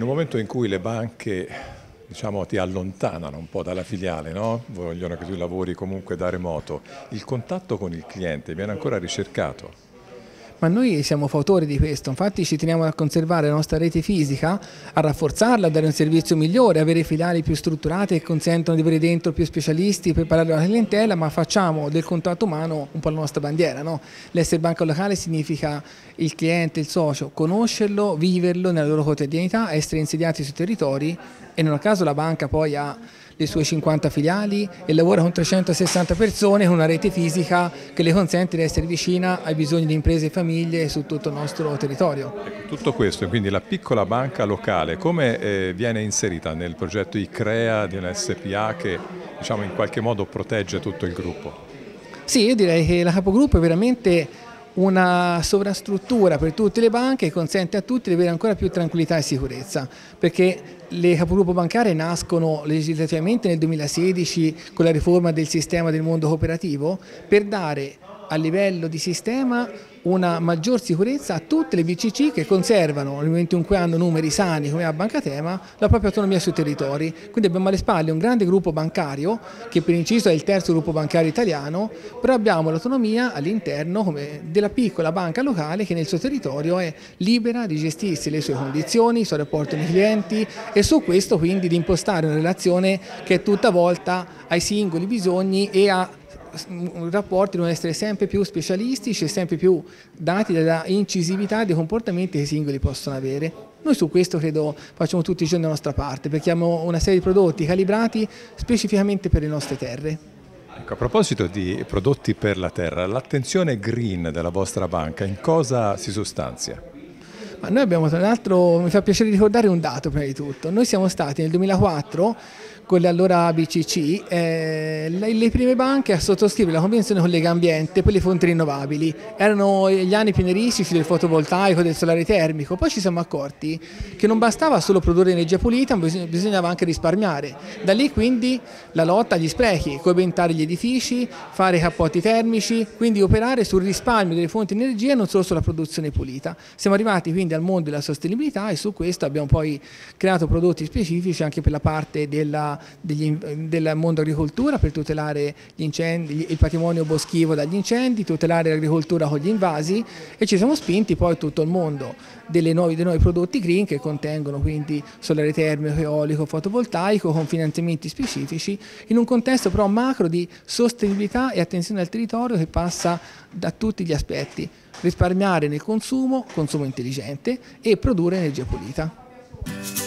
In un momento in cui le banche diciamo, ti allontanano un po' dalla filiale, no? vogliono che tu lavori comunque da remoto, il contatto con il cliente viene ancora ricercato ma noi siamo fautori di questo, infatti ci teniamo a conservare la nostra rete fisica, a rafforzarla, a dare un servizio migliore, avere filiali più strutturate che consentono di avere dentro più specialisti per parlare alla clientela, ma facciamo del contatto umano un po' la nostra bandiera. No? L'essere banca locale significa il cliente, il socio, conoscerlo, viverlo nella loro quotidianità, essere insediati sui territori e non a caso la banca poi ha le sue 50 filiali e lavora con 360 persone con una rete fisica che le consente di essere vicina ai bisogni di imprese e famiglie su tutto il nostro territorio. Ecco, tutto questo, quindi la piccola banca locale, come eh, viene inserita nel progetto ICREA di una SPA che diciamo, in qualche modo protegge tutto il gruppo? Sì, io direi che la capogruppo è veramente una sovrastruttura per tutte le banche che consente a tutti di avere ancora più tranquillità e sicurezza, perché le capogruppo bancarie nascono legislativamente nel 2016 con la riforma del sistema del mondo cooperativo per dare a livello di sistema una maggior sicurezza a tutte le BCC che conservano, nel momento in cui hanno numeri sani come a Banca Tema, la propria autonomia sui territori. Quindi abbiamo alle spalle un grande gruppo bancario, che per inciso è il terzo gruppo bancario italiano, però abbiamo l'autonomia all'interno della piccola banca locale che nel suo territorio è libera di gestirsi le sue condizioni, il suo rapporto con i clienti e su questo quindi di impostare una relazione che è tutta volta ai singoli bisogni e a rapporti devono essere sempre più specialistici e sempre più dati dalla incisività dei comportamenti che i singoli possono avere. Noi su questo credo facciamo tutti i giorni la nostra parte perché abbiamo una serie di prodotti calibrati specificamente per le nostre terre. Ecco, a proposito di prodotti per la terra, l'attenzione green della vostra banca in cosa si sostanzia? Ma noi abbiamo tra l'altro, mi fa piacere ricordare un dato prima di tutto, noi siamo stati nel 2004 con le allora BCC, eh, le, le, prime banche a sottoscrivere la convenzione con Lega Ambiente per le fonti rinnovabili. Erano gli anni pieneristici del fotovoltaico, del solare termico. Poi ci siamo accorti che non bastava solo produrre energia pulita, ma bisognava anche risparmiare. Da lì quindi la lotta agli sprechi, coibentare gli edifici, fare cappotti termici, quindi operare sul risparmio delle fonti di energia e non solo sulla produzione pulita. Siamo arrivati quindi al mondo della sostenibilità e su questo abbiamo poi creato prodotti specifici anche per la parte della degli, del mondo agricoltura per tutelare incendi, il patrimonio boschivo dagli incendi, tutelare l'agricoltura con gli invasi e ci siamo spinti poi tutto il mondo nuovi, dei nuovi prodotti green che contengono quindi solare termico, eolico, fotovoltaico con finanziamenti specifici in un contesto però macro di sostenibilità e attenzione al territorio che passa da tutti gli aspetti risparmiare nel consumo, consumo intelligente e produrre energia pulita.